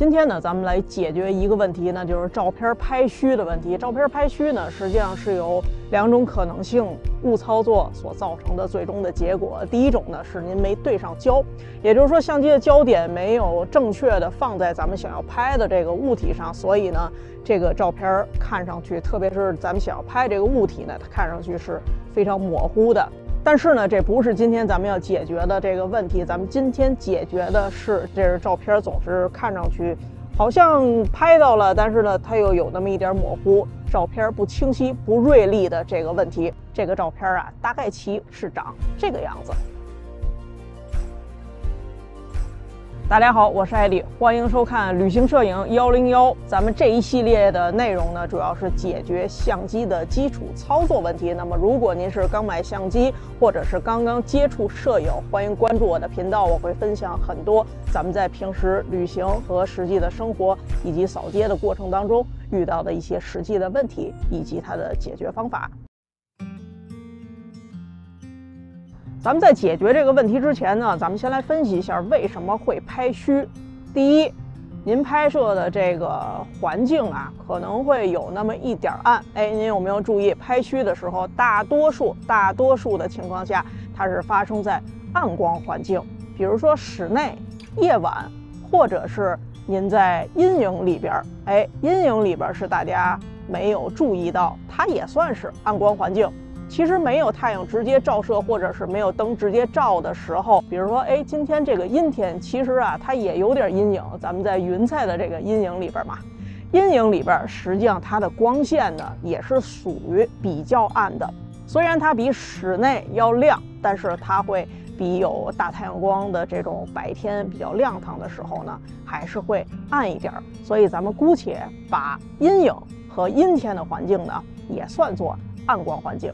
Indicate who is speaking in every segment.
Speaker 1: 今天呢，咱们来解决一个问题，那就是照片拍虚的问题。照片拍虚呢，实际上是由两种可能性误操作所造成的最终的结果。第一种呢，是您没对上焦，也就是说相机的焦点没有正确的放在咱们想要拍的这个物体上，所以呢，这个照片看上去，特别是咱们想要拍这个物体呢，它看上去是非常模糊的。但是呢，这不是今天咱们要解决的这个问题。咱们今天解决的是，这是照片总是看上去好像拍到了，但是呢，它又有那么一点模糊，照片不清晰、不锐利的这个问题。这个照片啊，大概其是长这个样子。大家好，我是艾丽，欢迎收看旅行摄影幺零幺。咱们这一系列的内容呢，主要是解决相机的基础操作问题。那么，如果您是刚买相机，或者是刚刚接触摄影，欢迎关注我的频道，我会分享很多咱们在平时旅行和实际的生活以及扫街的过程当中遇到的一些实际的问题以及它的解决方法。咱们在解决这个问题之前呢，咱们先来分析一下为什么会拍虚。第一，您拍摄的这个环境啊，可能会有那么一点暗。哎，您有没有注意，拍虚的时候，大多数大多数的情况下，它是发生在暗光环境，比如说室内、夜晚，或者是您在阴影里边。哎，阴影里边是大家没有注意到，它也算是暗光环境。其实没有太阳直接照射，或者是没有灯直接照的时候，比如说，哎，今天这个阴天，其实啊，它也有点阴影。咱们在云彩的这个阴影里边嘛，阴影里边实际上它的光线呢也是属于比较暗的。虽然它比室内要亮，但是它会比有大太阳光的这种白天比较亮堂的时候呢，还是会暗一点。所以咱们姑且把阴影和阴天的环境呢也算作暗光环境。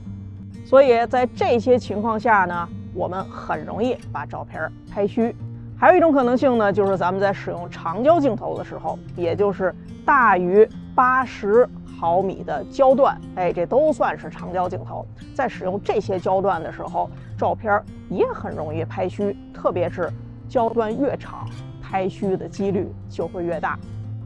Speaker 1: 所以在这些情况下呢，我们很容易把照片拍虚。还有一种可能性呢，就是咱们在使用长焦镜头的时候，也就是大于八十毫米的焦段，哎，这都算是长焦镜头。在使用这些焦段的时候，照片也很容易拍虚，特别是焦段越长，拍虚的几率就会越大。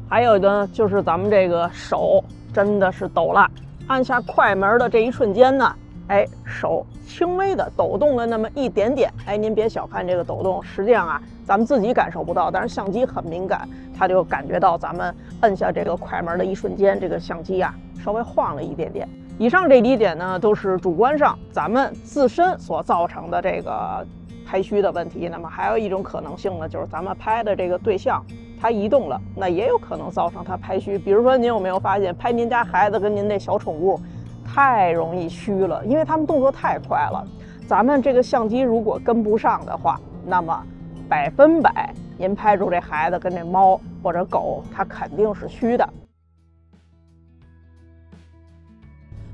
Speaker 1: 还有呢，就是咱们这个手真的是抖了，按下快门的这一瞬间呢。哎，手轻微的抖动了那么一点点。哎，您别小看这个抖动，实际上啊，咱们自己感受不到，但是相机很敏感，它就感觉到咱们摁下这个快门的一瞬间，这个相机啊稍微晃了一点点。以上这几点呢，都是主观上咱们自身所造成的这个拍虚的问题。那么还有一种可能性呢，就是咱们拍的这个对象它移动了，那也有可能造成它拍虚。比如说，您有没有发现拍您家孩子跟您那小宠物？太容易虚了，因为他们动作太快了。咱们这个相机如果跟不上的话，那么百分百您拍出这孩子跟这猫或者狗，它肯定是虚的。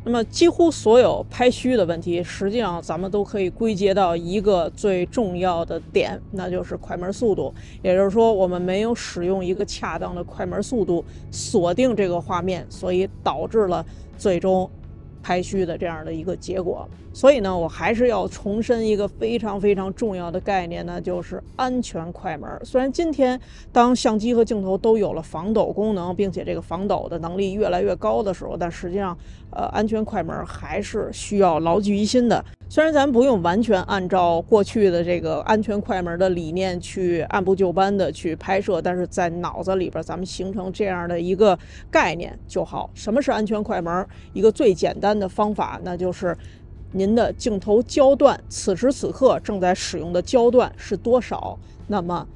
Speaker 1: 那么几乎所有拍虚的问题，实际上咱们都可以归结到一个最重要的点，那就是快门速度。也就是说，我们没有使用一个恰当的快门速度锁定这个画面，所以导致了最终。开虚的这样的一个结果，所以呢，我还是要重申一个非常非常重要的概念呢，就是安全快门。虽然今天当相机和镜头都有了防抖功能，并且这个防抖的能力越来越高的时候，但实际上，呃，安全快门还是需要牢记于心的。虽然咱不用完全按照过去的这个安全快门的理念去按部就班的去拍摄，但是在脑子里边咱们形成这样的一个概念就好。什么是安全快门？一个最简单的方法，那就是您的镜头焦段此时此刻正在使用的焦段是多少，那么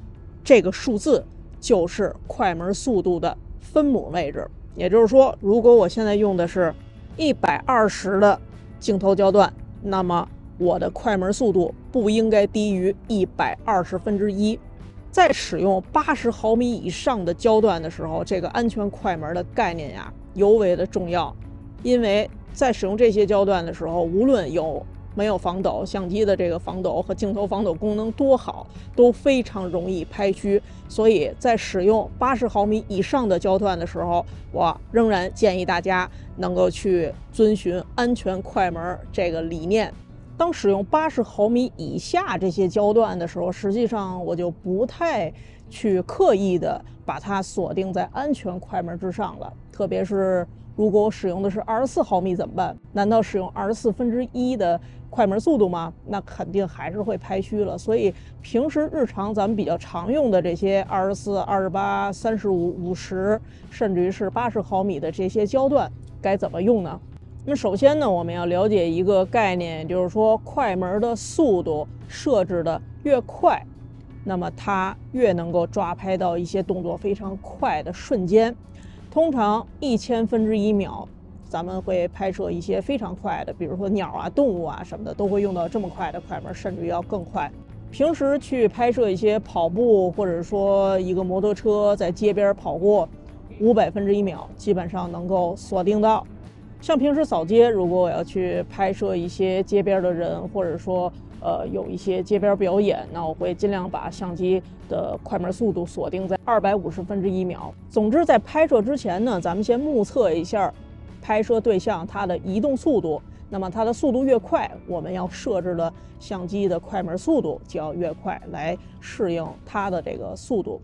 Speaker 1: 这个数字就是快门速度的分母位置。也就是说，如果我现在用的是一百二十的镜头焦段。那么我的快门速度不应该低于一百二十分之一。在使用八十毫米以上的焦段的时候，这个安全快门的概念呀尤为的重要，因为在使用这些焦段的时候，无论有没有防抖，相机的这个防抖和镜头防抖功能多好，都非常容易拍虚。所以在使用八十毫米以上的焦段的时候，我仍然建议大家能够去遵循安全快门这个理念。当使用八十毫米以下这些焦段的时候，实际上我就不太去刻意的把它锁定在安全快门之上了。特别是如果我使用的是二十四毫米怎么办？难道使用二十四分之一的快门速度吗？那肯定还是会拍虚了。所以平时日常咱们比较常用的这些二十四、二十八、三十五、五十，甚至于是八十毫米的这些焦段，该怎么用呢？那首先呢，我们要了解一个概念，就是说，快门的速度设置的越快，那么它越能够抓拍到一些动作非常快的瞬间。通常一千分之一秒，咱们会拍摄一些非常快的，比如说鸟啊、动物啊什么的，都会用到这么快的快门，甚至于要更快。平时去拍摄一些跑步，或者说一个摩托车在街边跑过，五百分之一秒，基本上能够锁定到。像平时扫街，如果我要去拍摄一些街边的人，或者说呃有一些街边表演，那我会尽量把相机的快门速度锁定在二百五十分之一秒。总之，在拍摄之前呢，咱们先目测一下拍摄对象它的移动速度。那么它的速度越快，我们要设置的相机的快门速度就要越快，来适应它的这个速度。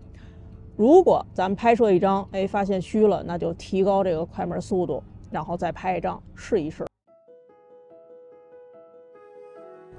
Speaker 1: 如果咱们拍摄一张，哎，发现虚了，那就提高这个快门速度。然后再拍一张试一试。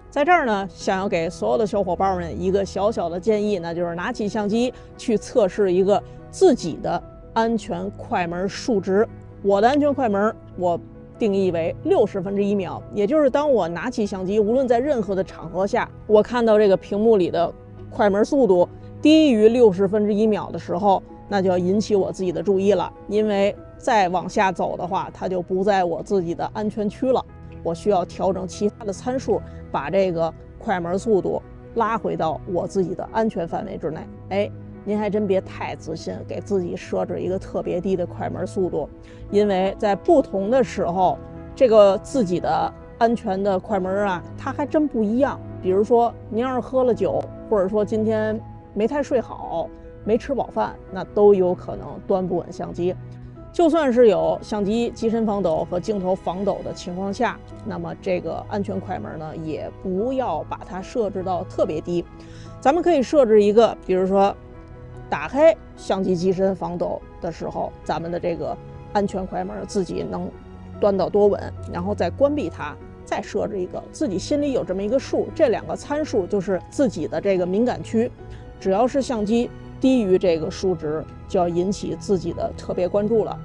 Speaker 1: 在这儿呢，想要给所有的小伙伴们一个小小的建议，那就是拿起相机去测试一个自己的安全快门数值。我的安全快门我定义为六十分之一秒，也就是当我拿起相机，无论在任何的场合下，我看到这个屏幕里的快门速度低于六十分之一秒的时候，那就要引起我自己的注意了，因为。再往下走的话，它就不在我自己的安全区了。我需要调整其他的参数，把这个快门速度拉回到我自己的安全范围之内。哎，您还真别太自信，给自己设置一个特别低的快门速度，因为在不同的时候，这个自己的安全的快门啊，它还真不一样。比如说，您要是喝了酒，或者说今天没太睡好，没吃饱饭，那都有可能端不稳相机。就算是有相机机身防抖和镜头防抖的情况下，那么这个安全快门呢，也不要把它设置到特别低。咱们可以设置一个，比如说打开相机机身防抖的时候，咱们的这个安全快门自己能端到多稳，然后再关闭它，再设置一个，自己心里有这么一个数。这两个参数就是自己的这个敏感区，只要是相机。低于这个数值，就要引起自己的特别关注了。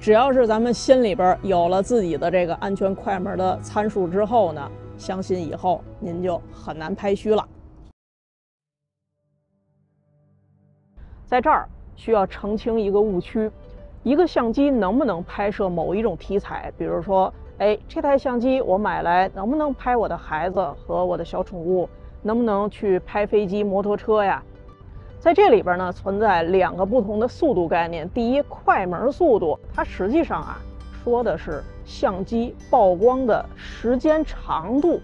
Speaker 1: 只要是咱们心里边有了自己的这个安全快门的参数之后呢，相信以后您就很难拍虚了。在这儿需要澄清一个误区：一个相机能不能拍摄某一种题材？比如说，哎，这台相机我买来能不能拍我的孩子和我的小宠物？能不能去拍飞机、摩托车呀？在这里边呢，存在两个不同的速度概念。第一，快门速度，它实际上啊，说的是相机曝光的时间长度。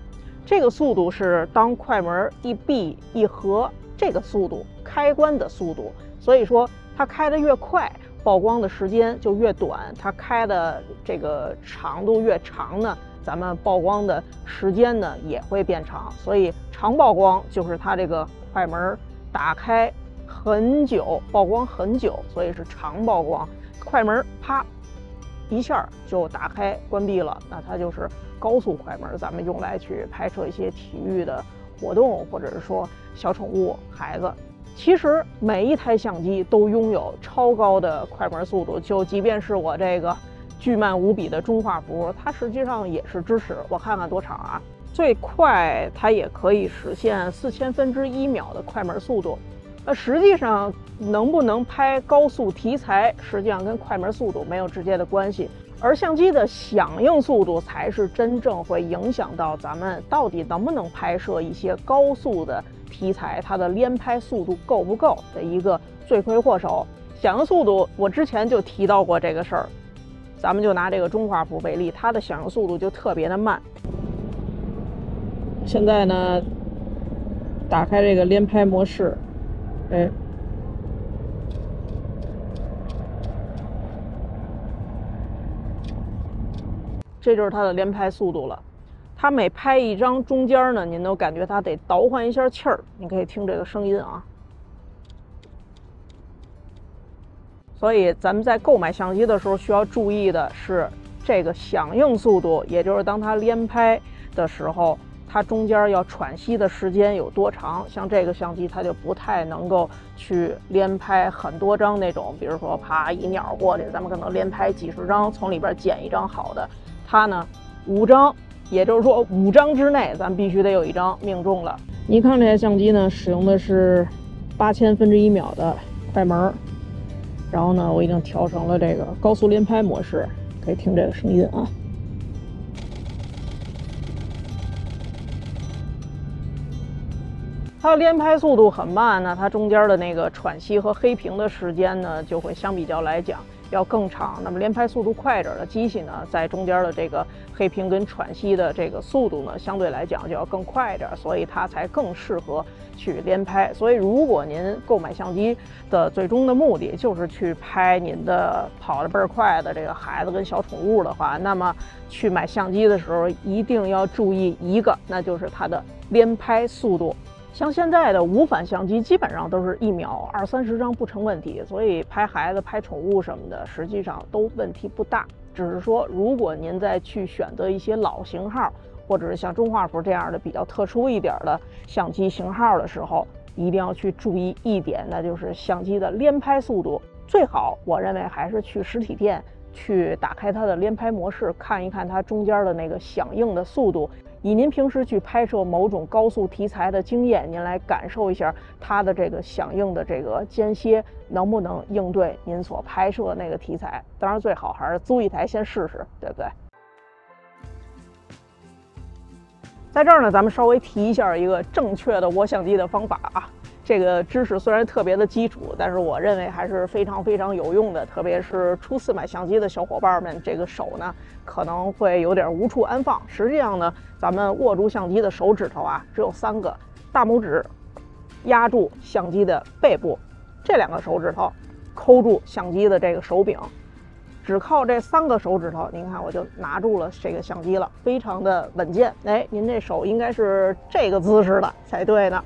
Speaker 1: 这个速度是当快门一闭一合，这个速度，开关的速度。所以说，它开的越快，曝光的时间就越短；它开的这个长度越长呢，咱们曝光的时间呢也会变长。所以，长曝光就是它这个快门打开。很久曝光很久，所以是长曝光。快门啪一下就打开关闭了，那它就是高速快门。咱们用来去拍摄一些体育的活动，或者是说小宠物、孩子。其实每一台相机都拥有超高的快门速度，就即便是我这个巨慢无比的中画幅，它实际上也是支持。我看看多长啊？最快它也可以实现四千分之一秒的快门速度。那实际上能不能拍高速题材，实际上跟快门速度没有直接的关系，而相机的响应速度才是真正会影响到咱们到底能不能拍摄一些高速的题材，它的连拍速度够不够的一个罪魁祸首。响应速度，我之前就提到过这个事儿，咱们就拿这个中画幅为例，它的响应速度就特别的慢。现在呢，打开这个连拍模式。哎，这就是它的连拍速度了。它每拍一张中间呢，您都感觉它得倒换一下气儿。你可以听这个声音啊。所以咱们在购买相机的时候需要注意的是这个响应速度，也就是当它连拍的时候。它中间要喘息的时间有多长？像这个相机，它就不太能够去连拍很多张那种，比如说啪一鸟过去，咱们可能连拍几十张，从里边捡一张好的。它呢，五张，也就是说五张之内，咱必须得有一张命中了。尼康这台相机呢，使用的是八千分之一秒的快门，然后呢，我已经调成了这个高速连拍模式，可以听这个声音啊。它连拍速度很慢呢，它中间的那个喘息和黑屏的时间呢，就会相比较来讲要更长。那么连拍速度快点的机器呢，在中间的这个黑屏跟喘息的这个速度呢，相对来讲就要更快一点，所以它才更适合去连拍。所以如果您购买相机的最终的目的就是去拍您的跑得倍儿快的这个孩子跟小宠物的话，那么去买相机的时候一定要注意一个，那就是它的连拍速度。像现在的无反相机，基本上都是一秒二三十张不成问题，所以拍孩子、拍宠物什么的，实际上都问题不大。只是说，如果您再去选择一些老型号，或者是像中画幅这样的比较特殊一点的相机型号的时候，一定要去注意一点，那就是相机的连拍速度。最好，我认为还是去实体店去打开它的连拍模式，看一看它中间的那个响应的速度。以您平时去拍摄某种高速题材的经验，您来感受一下它的这个响应的这个间歇能不能应对您所拍摄的那个题材。当然，最好还是租一台先试试，对不对？在这儿呢，咱们稍微提一下一个正确的握相机的方法啊。这个知识虽然特别的基础，但是我认为还是非常非常有用的。特别是初次买相机的小伙伴们，这个手呢可能会有点无处安放。实际上呢，咱们握住相机的手指头啊，只有三个：大拇指压住相机的背部，这两个手指头抠住相机的这个手柄。只靠这三个手指头，您看我就拿住了这个相机了，非常的稳健。哎，您这手应该是这个姿势的才对呢。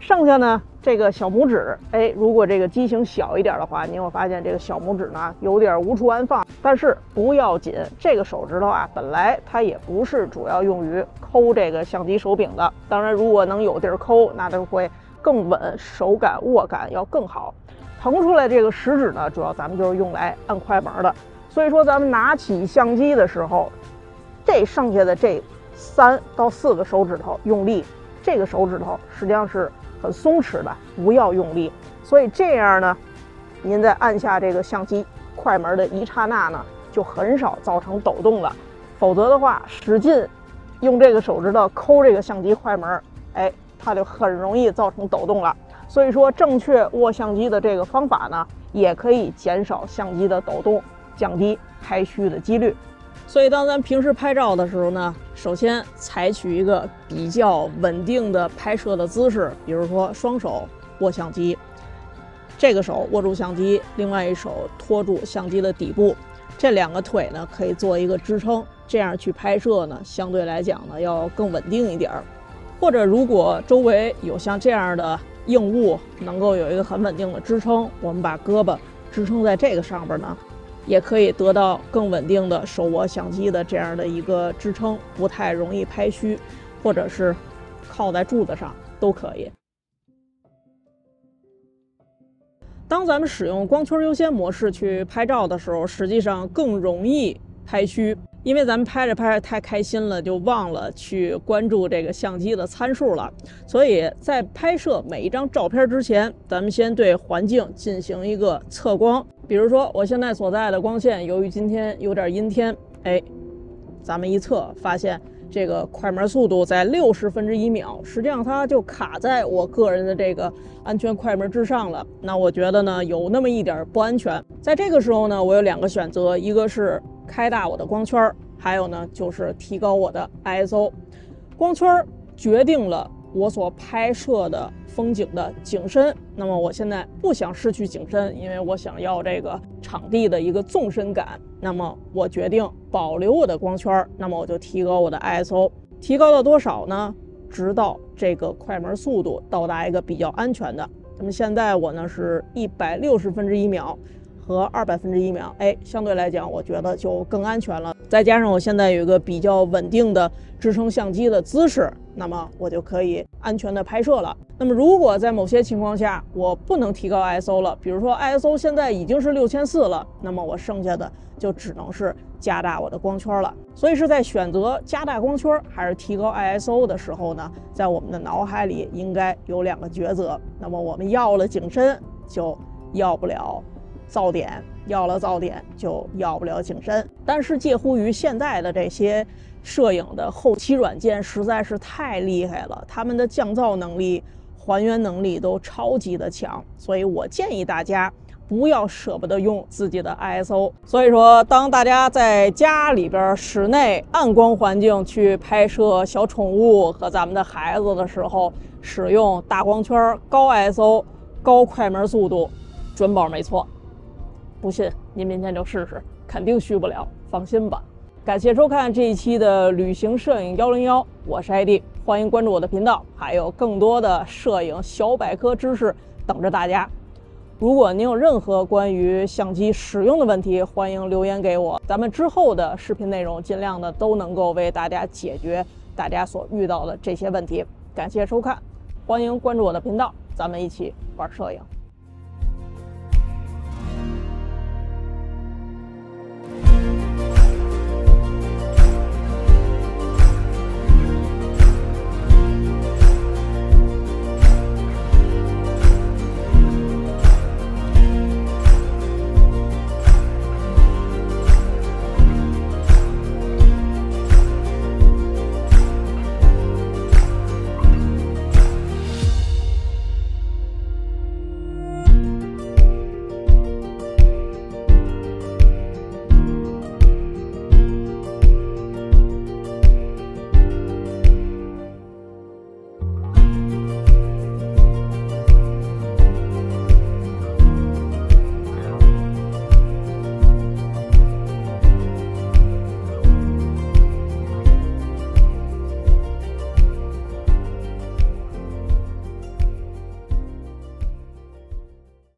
Speaker 1: 剩下呢，这个小拇指，哎，如果这个机型小一点的话，你会发现这个小拇指呢有点无处安放。但是不要紧，这个手指头啊，本来它也不是主要用于抠这个相机手柄的。当然，如果能有地儿抠，那就会更稳，手感握感要更好。腾出来这个食指呢，主要咱们就是用来按快门的。所以说，咱们拿起相机的时候，这剩下的这三到四个手指头用力，这个手指头实际上是。很松弛的，不要用力。所以这样呢，您在按下这个相机快门的一刹那呢，就很少造成抖动了。否则的话，使劲用这个手指头抠这个相机快门，哎，它就很容易造成抖动了。所以说，正确握相机的这个方法呢，也可以减少相机的抖动，降低拍虚的几率。所以，当咱平时拍照的时候呢，首先采取一个比较稳定的拍摄的姿势，比如说双手握相机，这个手握住相机，另外一手托住相机的底部，这两个腿呢可以做一个支撑，这样去拍摄呢，相对来讲呢要更稳定一点儿。或者，如果周围有像这样的硬物，能够有一个很稳定的支撑，我们把胳膊支撑在这个上边呢。也可以得到更稳定的手握相机的这样的一个支撑，不太容易拍虚，或者是靠在柱子上都可以。当咱们使用光圈优先模式去拍照的时候，实际上更容易拍虚。因为咱们拍着拍着太开心了，就忘了去关注这个相机的参数了。所以在拍摄每一张照片之前，咱们先对环境进行一个测光。比如说，我现在所在的光线，由于今天有点阴天，哎，咱们一测发现这个快门速度在六十分之一秒，实际上它就卡在我个人的这个安全快门之上了。那我觉得呢，有那么一点不安全。在这个时候呢，我有两个选择，一个是。开大我的光圈，还有呢，就是提高我的 ISO。光圈决定了我所拍摄的风景的景深。那么我现在不想失去景深，因为我想要这个场地的一个纵深感。那么我决定保留我的光圈，那么我就提高我的 ISO。提高到多少呢？直到这个快门速度到达一个比较安全的。那么现在我呢是一百六十分之一秒和二百分之一秒，哎，相对来讲我觉得就更安全了。再加上我现在有一个比较稳定的支撑相机的姿势，那么我就可以安全的拍摄了。那么如果在某些情况下我不能提高 ISO 了，比如说 ISO 现在已经是六千四了，那么我剩下的就只能是加大我的光圈了。所以是在选择加大光圈还是提高 ISO 的时候呢，在我们的脑海里应该有两个抉择。那么我们要了景深，就要不了。噪点要了，噪点就要不了景深。但是介乎于现在的这些摄影的后期软件实在是太厉害了，他们的降噪能力、还原能力都超级的强，所以我建议大家不要舍不得用自己的 ISO。所以说，当大家在家里边室内暗光环境去拍摄小宠物和咱们的孩子的时候，使用大光圈、高 ISO、高快门速度，准保没错。不信，您明天就试试，肯定虚不了，放心吧。感谢收看这一期的旅行摄影幺零幺，我是艾迪，欢迎关注我的频道，还有更多的摄影小百科知识等着大家。如果您有任何关于相机使用的问题，欢迎留言给我，咱们之后的视频内容尽量的都能够为大家解决大家所遇到的这些问题。感谢收看，欢迎关注我的频道，咱们一起玩摄影。